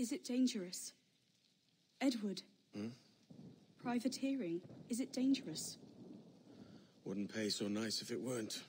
Is it dangerous? Edward? Hmm? Privateering, is it dangerous? Wouldn't pay so nice if it weren't.